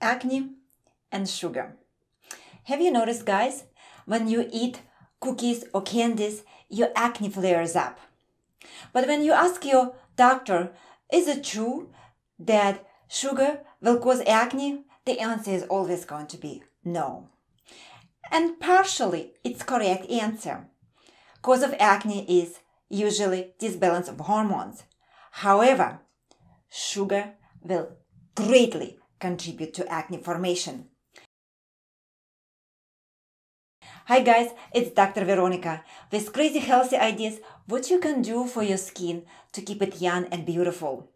acne and sugar. Have you noticed, guys, when you eat cookies or candies, your acne flares up? But when you ask your doctor, is it true that sugar will cause acne? The answer is always going to be no. And partially, it's correct answer. Cause of acne is usually disbalance of hormones. However, sugar will greatly contribute to acne formation. Hi guys, it's Dr. Veronica with crazy healthy ideas what you can do for your skin to keep it young and beautiful.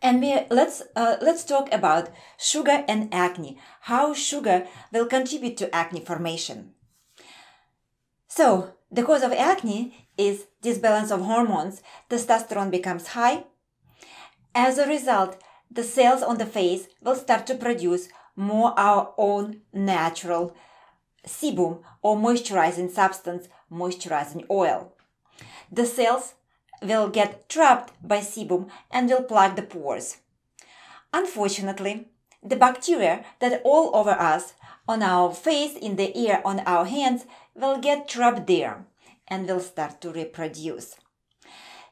And we, let's uh, let's talk about sugar and acne. How sugar will contribute to acne formation. So the cause of acne is disbalance of hormones. Testosterone becomes high. As a result, the cells on the face will start to produce more our own natural sebum or moisturizing substance, moisturizing oil. The cells will get trapped by sebum and will plug the pores. Unfortunately, the bacteria that all over us, on our face, in the ear, on our hands, will get trapped there and will start to reproduce.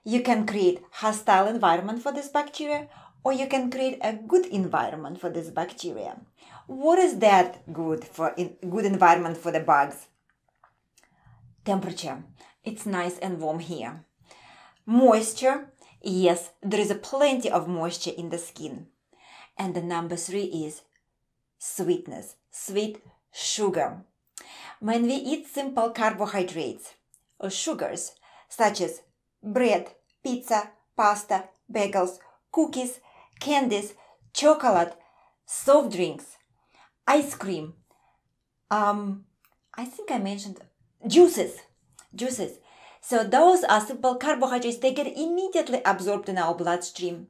You can create hostile environment for this bacteria or you can create a good environment for this bacteria. What is that good for in, good environment for the bugs? Temperature. It's nice and warm here. Moisture. Yes, there is a plenty of moisture in the skin. And the number three is sweetness, sweet sugar. When we eat simple carbohydrates or sugars such as bread, pizza, pasta, bagels, cookies, candies, chocolate, soft drinks, ice cream, um, I think I mentioned juices, juices. So those are simple carbohydrates. They get immediately absorbed in our bloodstream.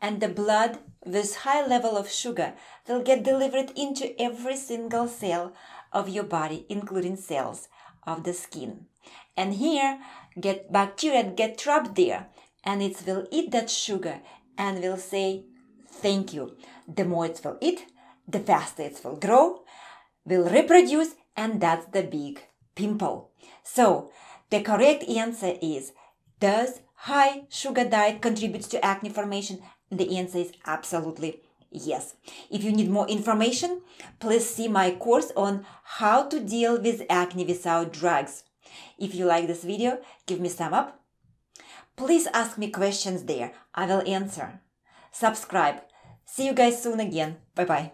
And the blood with high level of sugar will get delivered into every single cell of your body, including cells of the skin. And here, get bacteria get trapped there, and it will eat that sugar and will say, "Thank you." The more it will eat, the faster it will grow, will reproduce, and that's the big pimple. So the correct answer is Does high sugar diet contributes to acne formation? The answer is absolutely yes. If you need more information, please see my course on how to deal with acne without drugs. If you like this video, give me some up. Please ask me questions there. I will answer. Subscribe. See you guys soon again. Bye bye.